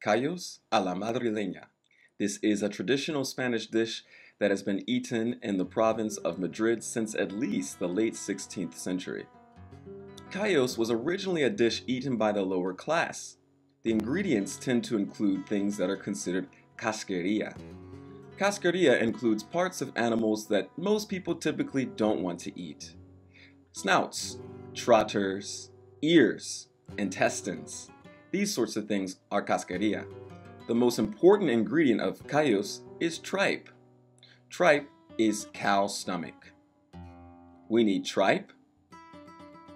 callos a la madrileña. This is a traditional Spanish dish that has been eaten in the province of Madrid since at least the late 16th century. Callos was originally a dish eaten by the lower class. The ingredients tend to include things that are considered casqueria. Casqueria includes parts of animals that most people typically don't want to eat. Snouts, trotters, ears, intestines. These sorts of things are casqueria. The most important ingredient of callos is tripe. Tripe is cow stomach. We need tripe,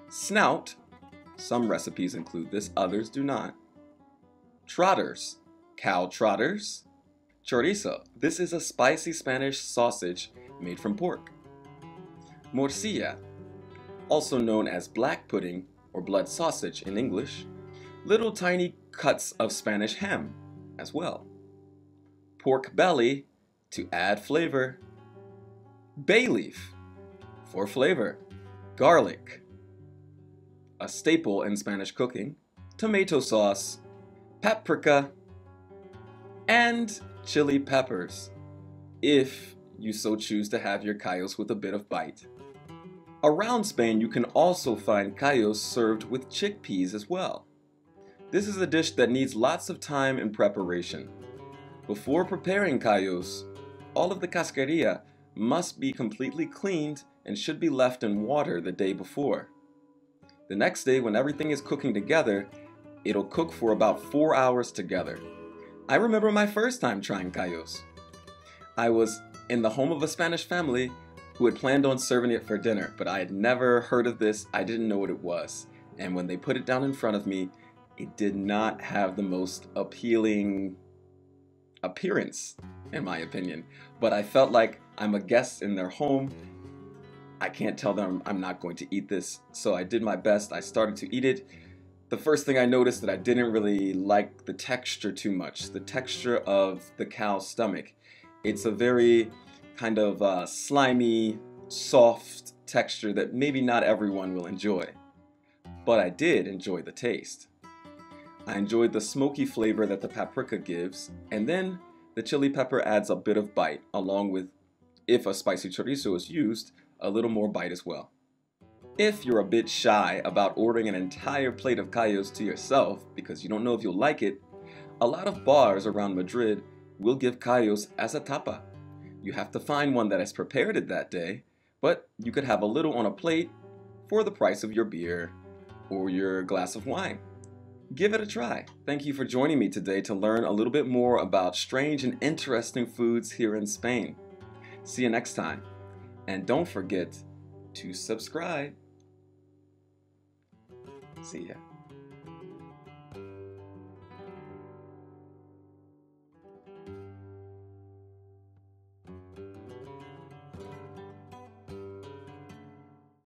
snout, some recipes include this, others do not, trotters, cow trotters, chorizo, this is a spicy Spanish sausage made from pork, morcilla, also known as black pudding or blood sausage in English, little tiny cuts of Spanish ham as well, pork belly to add flavor, bay leaf for flavor, garlic, a staple in Spanish cooking, tomato sauce, paprika, and chili peppers, if you so choose to have your callos with a bit of bite. Around Spain, you can also find callos served with chickpeas as well. This is a dish that needs lots of time and preparation. Before preparing callos, all of the casqueria must be completely cleaned and should be left in water the day before. The next day, when everything is cooking together, it'll cook for about four hours together. I remember my first time trying callos. I was in the home of a Spanish family who had planned on serving it for dinner, but I had never heard of this. I didn't know what it was. And when they put it down in front of me, it did not have the most appealing appearance, in my opinion. But I felt like I'm a guest in their home. I can't tell them I'm not going to eat this, so I did my best. I started to eat it. The first thing I noticed that I didn't really like the texture too much, the texture of the cow's stomach. It's a very kind of uh, slimy, soft texture that maybe not everyone will enjoy. But I did enjoy the taste. I enjoyed the smoky flavor that the paprika gives, and then the chili pepper adds a bit of bite, along with, if a spicy chorizo is used, a little more bite as well. If you're a bit shy about ordering an entire plate of callos to yourself because you don't know if you'll like it, a lot of bars around Madrid will give callos as a tapa. You have to find one that has prepared it that day, but you could have a little on a plate for the price of your beer or your glass of wine. Give it a try. Thank you for joining me today to learn a little bit more about strange and interesting foods here in Spain. See you next time. And don't forget to subscribe. See ya.